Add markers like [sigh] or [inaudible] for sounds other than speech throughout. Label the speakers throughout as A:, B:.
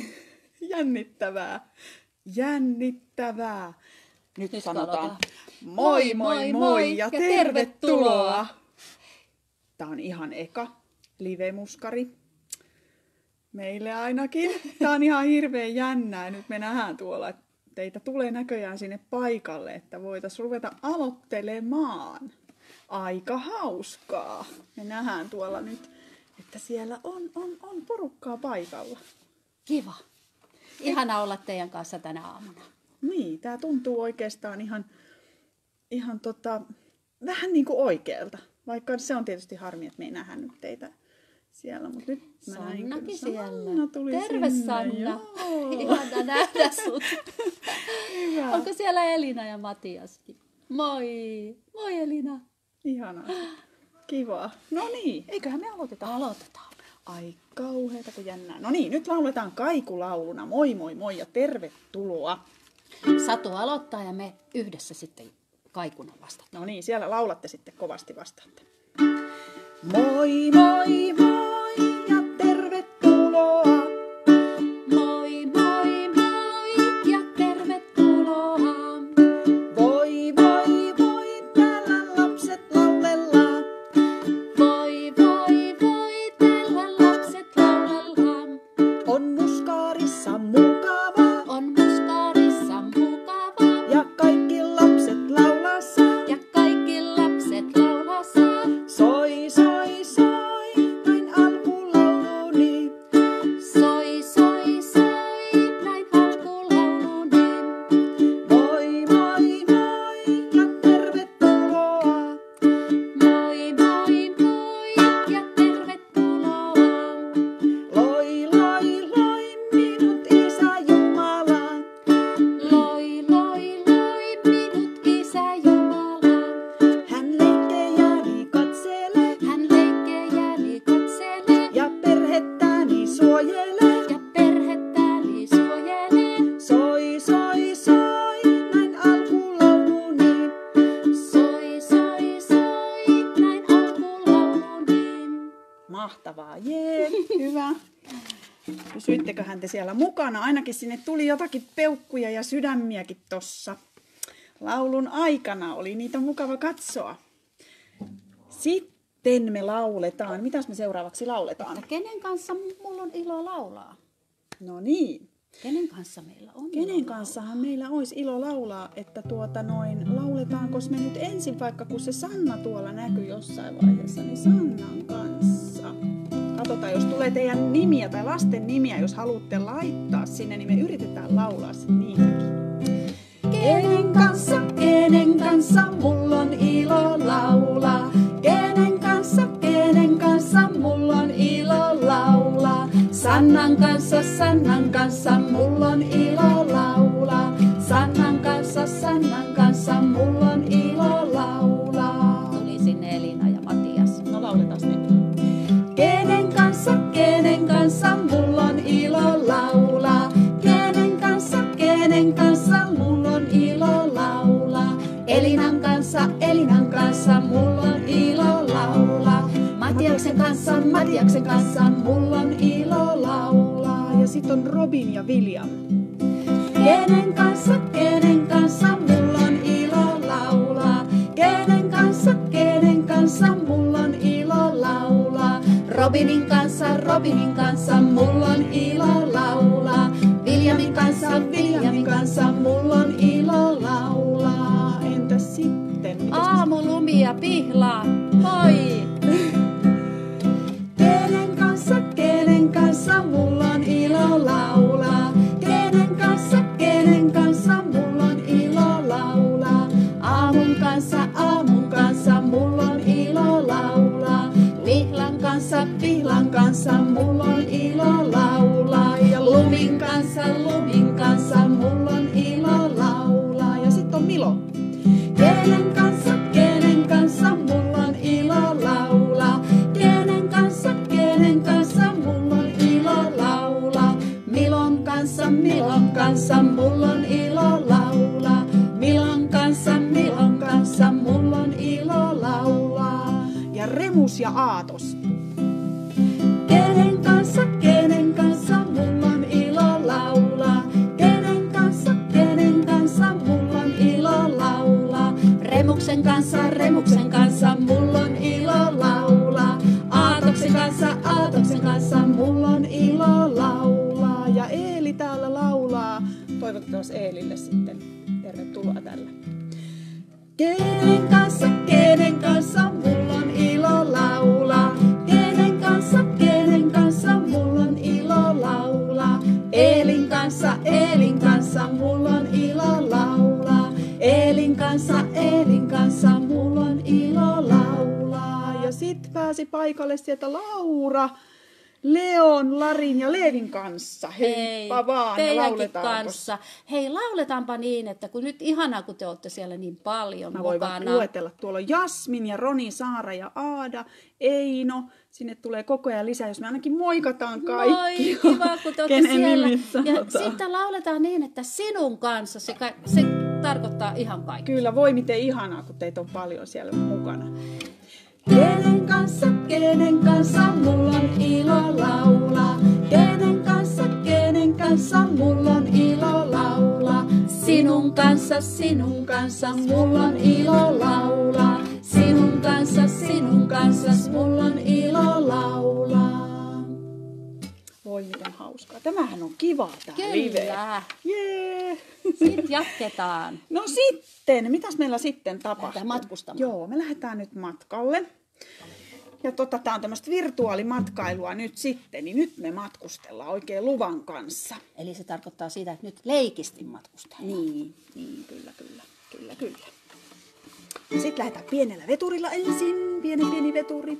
A: [laughs] Jännittävää. Jännittävää. Nyt,
B: Nyt
A: sanotaan
B: aloitetaan.
A: moi moi moi ja tervetuloa. Tämä on ihan eka livemuskari. Meille ainakin. Tämä on ihan hirveän jännää. Nyt me nähdään tuolla, että teitä tulee näköjään sinne paikalle, että voitaisiin ruveta aloittelemaan. Aika hauskaa. Me nähdään tuolla nyt, että siellä on, on, on porukkaa paikalla.
B: Kiva. Ihana olla teidän kanssa tänä aamuna.
A: Niin, tämä tuntuu oikeastaan ihan, ihan tota, vähän niin kuin oikealta. Vaikka se on tietysti harmi, että me ei nähdä nyt teitä siellä. Mutta nyt mä näin
B: Sannakin
A: kyllä.
B: siellä.
A: Sanna tuli
B: Terve
A: sinne.
B: Sanna.
A: Joo.
B: Ihana nähdä sut.
A: Hyvä.
B: Onko siellä Elina ja Matiaskin? Moi. Moi Elina.
A: Ihanaa. Kiva. No niin, eiköhän me aloiteta.
B: Aloitetaan.
A: Ai kauheeta kun jännää. No niin, nyt lauletaan kaikulauluna. Moi moi moi ja tervetuloa.
B: Satu aloittaa ja me yhdessä sitten kaikuna vastataan.
A: No niin, siellä laulatte sitten kovasti vastaatte. Moi moi moi ja tervetuloa. Pysyitteköhän te siellä mukana? Ainakin sinne tuli jotakin peukkuja ja sydämiäkin tossa. Laulun aikana oli niitä mukava katsoa. Sitten me lauletaan. Mitäs me seuraavaksi lauletaan?
B: Että kenen kanssa mulla on ilo laulaa?
A: No niin.
B: Kenen kanssa meillä on
A: Kenen kanssahan meillä olisi ilo laulaa, että tuota noin, lauletaanko me nyt ensin vaikka kun se Sanna tuolla näkyy jossain vaiheessa, niin Sannan kanssa. Katsotaan, jos tulee teidän nimiä tai lasten nimiä, jos haluatte laittaa sinne, niin me yritetään laulaa niitäkin. Kenen kanssa, kenen kanssa mulla on ilo laulaa? Kenen kanssa, kenen kanssa mulla on ilo laulaa? Sannan kanssa, Sannan kanssa mulla on ilo laulaa. Sannan kanssa, Sannan Robinin kanssa, Robinin kanssa mulla on ilo laulaa. Williamin kanssa, Williamin kanssa mulla on ilo laulaa. Entäs sitten? Mitäs me kanssa mulla on ilo laulaa. Ja lumin kanssa, lumin kanssa mulla on ilo laulaa. Ja sitten on Milo. Kenen kanssa, kenen kanssa mulla on ilo laulaa? Kenen kanssa, kenen kanssa mulla on ilo laulaa? Milon kanssa, Milon kanssa mulla on ilo laulaa. Milon kanssa, Milon kanssa mulla on ilo laulaa. Ja Remus ja Aatos. Aatoksen kanssa, Remuksen kanssa, mulla on ilo laulaa. Aatoksen kanssa, Aatoksen kanssa, mulla on ilo laulaa. Ja Eeli täällä laulaa. Toivottavasti Eelille sitten pääsi paikalle sieltä Laura. Leon, Larin ja Leevin kanssa. Heippa vaan ja lauletaanko?
B: kanssa. Hei, lauletaanpa niin, että kun nyt ihanaa, kun te olette siellä niin paljon
A: Mä
B: mukana.
A: luetella. Tuolla on Jasmin ja Roni, Saara ja Aada, Eino. Sinne tulee koko ajan lisää, jos me ainakin moikataan kaikki.
B: Moi, kiva, kun te olette [laughs] siellä. Ja sitten lauletaan niin, että sinun kanssa, se, ka- se tarkoittaa ihan kaikki.
A: Kyllä, voi miten ihanaa, kun teitä on paljon siellä mukana. Kenen kanssa, kenen kanssa mulla on ilo laulaa? Kenen kanssa, kenen kanssa mulla on ilo laulaa? Sinun kanssa, sinun kanssa mulla on ilo laulaa. Sinun kanssa, sinun kanssa mulla on Voi miten hauskaa. Tämähän on kiva tää live.
B: Kyllä.
A: Jee!
B: Sitten jatketaan. [laughs]
A: No sitten, mitäs meillä sitten tapahtuu?
B: Lähdetään matkustamaan.
A: Joo, me lähdetään nyt matkalle. Ja tota, tää on tämmöistä virtuaalimatkailua nyt sitten, niin nyt me matkustellaan oikein luvan kanssa.
B: Eli se tarkoittaa sitä, että nyt leikisti matkustaa.
A: Niin, niin, kyllä, kyllä, kyllä, kyllä. Sitten lähdetään pienellä veturilla ensin, pieni pieni veturi.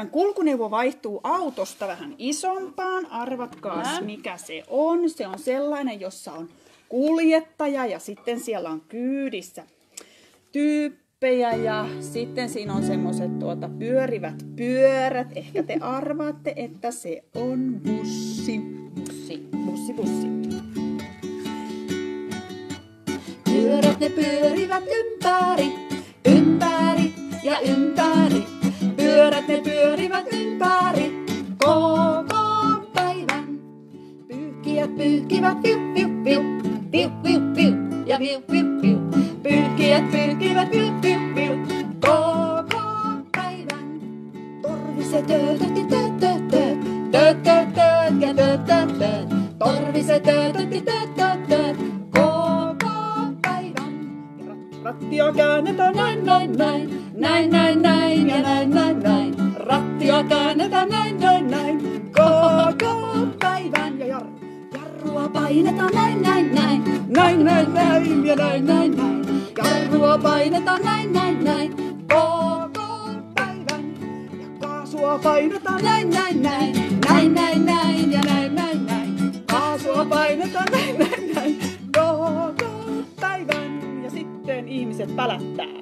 A: Meidän kulkuneuvo vaihtuu autosta vähän isompaan. Arvatkaas, mikä se on. Se on sellainen, jossa on kuljettaja ja sitten siellä on kyydissä tyyppejä ja sitten siinä on semmoiset tuota, pyörivät pyörät. Ehkä te arvaatte, että se on bussi.
B: Bussi.
A: Bussi, bussi.
B: Pyörät ne pyörivät ympäri, ympäri ja ympäri.
A: Pyörät ne pyörivät ympäri koko päivän. Pyyhkijät pyyhkivät piu piu piu, piu piu piu ja piu piu piu. Pyyhkijät pyyhkivät piu piu piu koko päivän. Torvise töötätti tööt tööt tööt, tööt tööt tööt ja tööt tööt tööt. Torvise töötätti tööt tööt tööt koko päivän. Rattia käännetään näin näin näin, näin näin näin ja näin näin näin. Rattia käännetään näin näin näin, koko päivän. Ja jar, jarrua painetaan näin näin näin, näin näin näin ja näin näin näin. Jarrua painetaan näin näin näin, koko päivän. Ja kaasua painetaan näin näin näin, näin näin näin ja näin näin näin. Kaasua painetaan näin näin näin, koko päivän. Ja sitten ihmiset pälättää.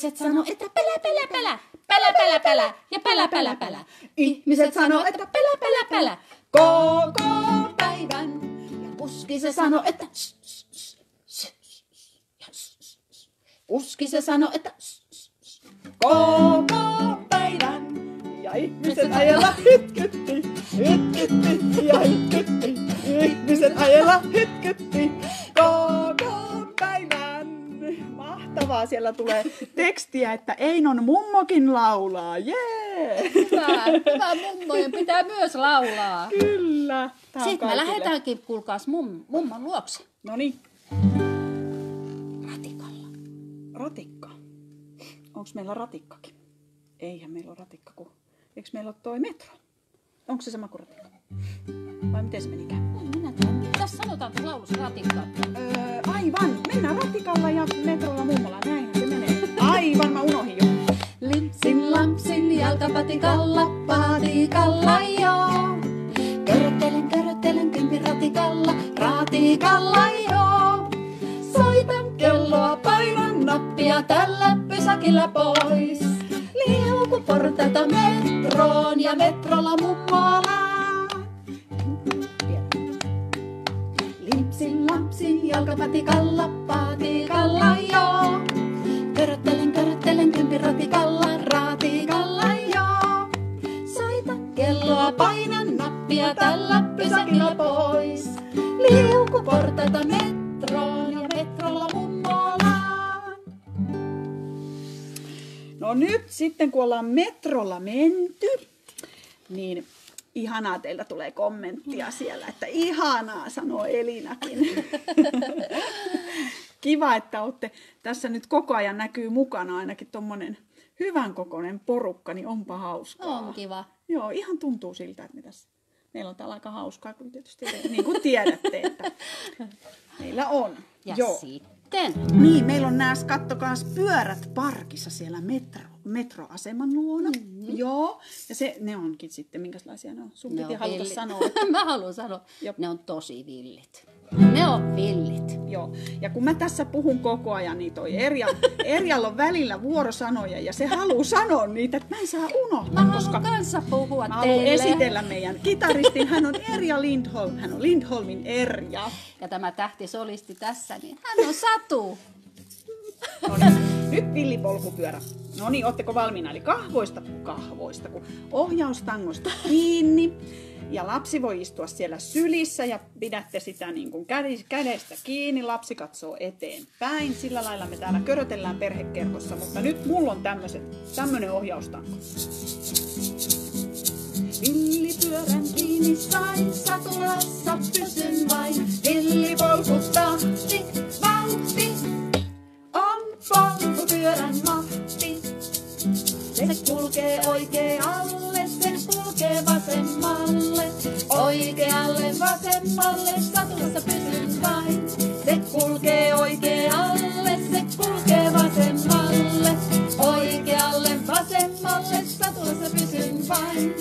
B: Ihmiset sano, että pelä, pelä, pelä, pelä, pelä, pelä ja pelä, pelä, pelä.
A: Ihmiset sano, että
B: pelä, pelä, pelä.
A: koko päivän.
B: Ja kuski se sano, että. Kuski se sano, että
A: koko päivän. Ja ihmiset ajella hytkytti, hytkytti ja hytkytti. Ihmiset ajella hytkytti koko Mahtavaa, siellä tulee tekstiä, että Einon mummokin laulaa, jee!
B: Hyvä, hyvä mummojen pitää myös laulaa.
A: Kyllä. Tää on
B: Sitten me lähdetäänkin, kuulkaas, mum, mummon luokse.
A: No niin,
B: Ratikalla.
A: ratikka. Onko meillä ratikkakin? Eihän meillä ole ratikka, kun... Eikö meillä ole toi metro? Onko se sama kuin ratikka? Vai miten se menikään?
B: Tässä sanotaan tässä laulussa ratikka.
A: Öö, aivan, mennään ratikalla ja metrolla mummolla, näinhän se menee. Aivan, mä unohdin jo.
B: Limpsin lampsin jalkapatikalla, patikalla Soita kelloa, painan nappia tällä pysäkillä pois. Liuku portaita metroon ja metrolla mummolaan.
A: No nyt sitten, kun ollaan metrolla menty, niin ihanaa teiltä tulee kommenttia siellä, että ihanaa, sanoo Elinakin. [laughs] Kiva, että olette tässä nyt koko ajan näkyy mukana ainakin tuommoinen hyvän kokoinen porukka, niin onpa hauskaa.
B: On kiva.
A: Joo, ihan tuntuu siltä, että me tässä, meillä on täällä aika hauskaa, kun tietysti niin kuin tiedätte, että meillä on.
B: Ja
A: Joo.
B: sitten
A: Niin, meillä on nämä, kattokaas, pyörät parkissa siellä metro, metroaseman luona. Mm-hmm. Joo, ja se, ne onkin sitten, minkälaisia ne on? Sun
B: ne
A: piti haluta
B: villit.
A: sanoa. Että, [laughs]
B: Mä haluan sanoa,
A: Jop.
B: ne on tosi villit. Ne on villit.
A: joo, ja kun mä tässä puhun koko ajan, niin toi Erja, [laughs] Erjalla on välillä vuorosanoja, ja se haluaa sanoa niitä, että mä en saa unohtaa,
B: Mä
A: koska
B: haluan kanssa puhua
A: mä haluan
B: teille.
A: esitellä meidän kitaristin. Hän on Erja Lindholm, hän on Lindholmin Erja.
B: Ja tämä tähtisolisti tässä, niin hän on Satu.
A: No niin, villipolkupyörä. No niin, ootteko valmiina? Eli kahvoista, kahvoista, kun ohjaustangosta kiinni. Ja lapsi voi istua siellä sylissä ja pidätte sitä niin kuin kädestä kiinni. Lapsi katsoo eteenpäin. Sillä lailla me täällä körötellään perhekerhossa. Mutta nyt mulla on tämmöset, tämmönen ohjaustanko.
B: Villipyörän kiinni sain, satulassa pysyn vain. Villipolku tahti, polkupyörän mahti. Se kulkee oikealle, se kulkee vasemmalle. Oikealle, vasemmalle, satulassa pysyn vain. Se kulkee oikealle, se kulkee vasemmalle. Oikealle, vasemmalle, satulassa pysyn vain.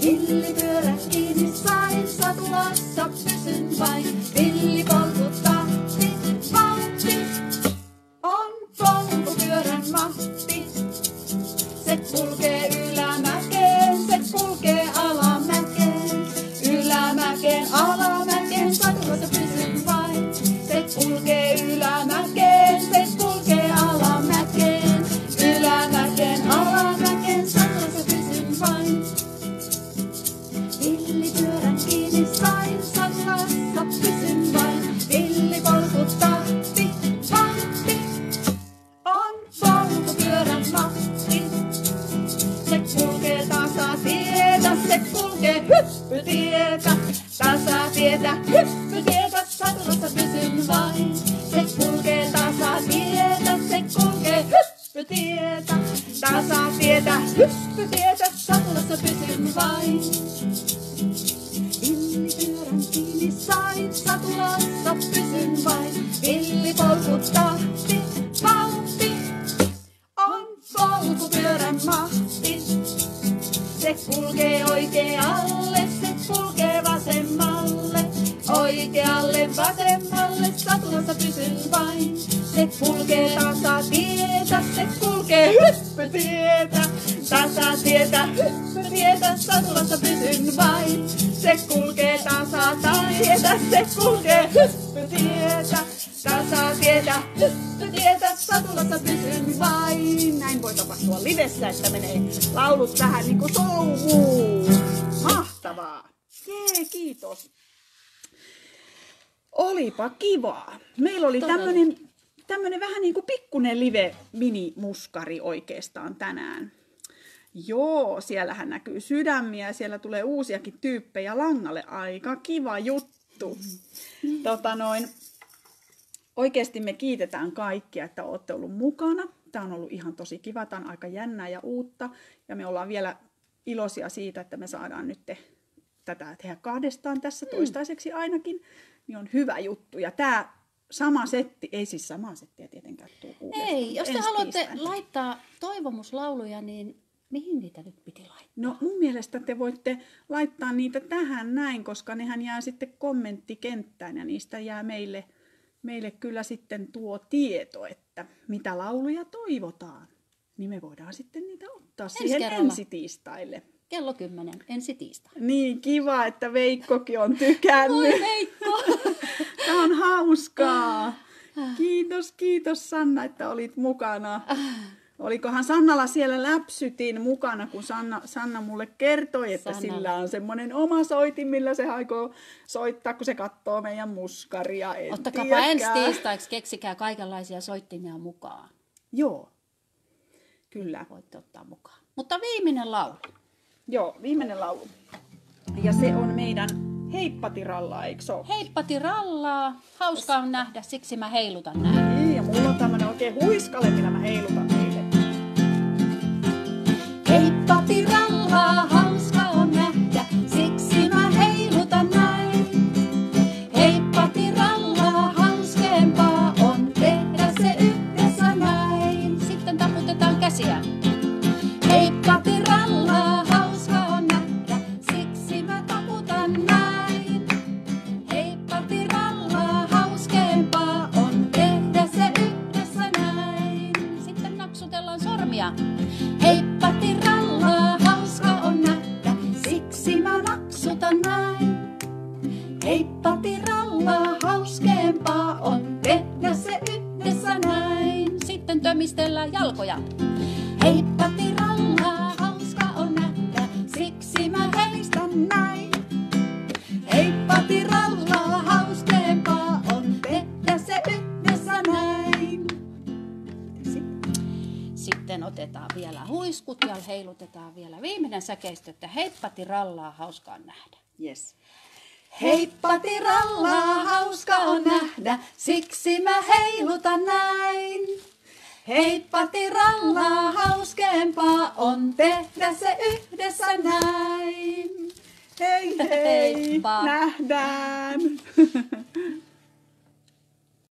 B: Villipyörän kiinni sain, satulassa pysyn vain. Villipolku all of se kulkee hyppytietä. Tasatietä, hyppytietä, satulassa pysyn vain. Se kulkee tasatietä, se kulkee hyppytietä. Tasatietä, hyppytietä, satulassa pysyn vain.
A: tässä, että menee laulut tähän niin kuin soumuun. Mahtavaa. Jee, kiitos. Olipa kivaa. Meillä oli
B: Todella.
A: Tämmönen, vähän niin kuin pikkunen live mini-muskari oikeastaan tänään. Joo, siellähän näkyy sydämiä, siellä tulee uusiakin tyyppejä langalle. Aika kiva juttu. Tota noin, oikeasti me kiitetään kaikkia, että olette ollut mukana. Tämä on ollut ihan tosi kiva, tämä on aika jännää ja uutta. Ja me ollaan vielä iloisia siitä, että me saadaan nyt te, tätä tehdä kahdestaan tässä toistaiseksi ainakin. Niin on hyvä juttu. Ja tämä sama setti, ei siis sama settiä tietenkään tule uudestaan,
B: Ei, jos te haluatte
A: tiistaina.
B: laittaa toivomuslauluja, niin mihin niitä nyt piti laittaa?
A: No mun mielestä te voitte laittaa niitä tähän näin, koska nehän jää sitten kommenttikenttään ja niistä jää meille, meille kyllä sitten tuo tieto, että mitä lauluja toivotaan. Niin me voidaan sitten niitä ottaa
B: Ensi
A: siihen
B: kerralla.
A: ensi tiistaille.
B: Kello 10, ensi tiistai.
A: Niin kiva, että Veikkokin on tykännyt.
B: Oi Veikko! [laughs]
A: Tämä on hauskaa. Kiitos, kiitos Sanna, että olit mukana. Olikohan Sannalla siellä läpsytin mukana, kun Sanna, Sanna mulle kertoi, että
B: Sannalla.
A: sillä on semmoinen oma soitin, millä se aikoo soittaa, kun se katsoo meidän muskaria. En
B: Ottakapa ensi
A: tiedäkään.
B: tiistaiksi, keksikää kaikenlaisia soittimia mukaan.
A: Joo, kyllä.
B: Voitte ottaa mukaan. Mutta viimeinen laulu.
A: Joo, viimeinen laulu. Ja se on meidän Heippatiralla, eikö se ole?
B: Heippati rallaa, hauskaa on nähdä, siksi mä heilutan näin.
A: Niin, ja mulla on tämmönen oikein huiskale, millä mä heilutan teille.
B: Heippati ja heilutetaan vielä viimeinen säkeistö, että heippati rallaa, hauskaa nähdä.
A: Yes.
B: Heippati rallaa, hauska on nähdä, siksi mä heilutan näin. Heippati rallaa, hauskempaa on tehdä se yhdessä näin.
A: Hei hei,
B: Heippa.
A: nähdään. [laughs]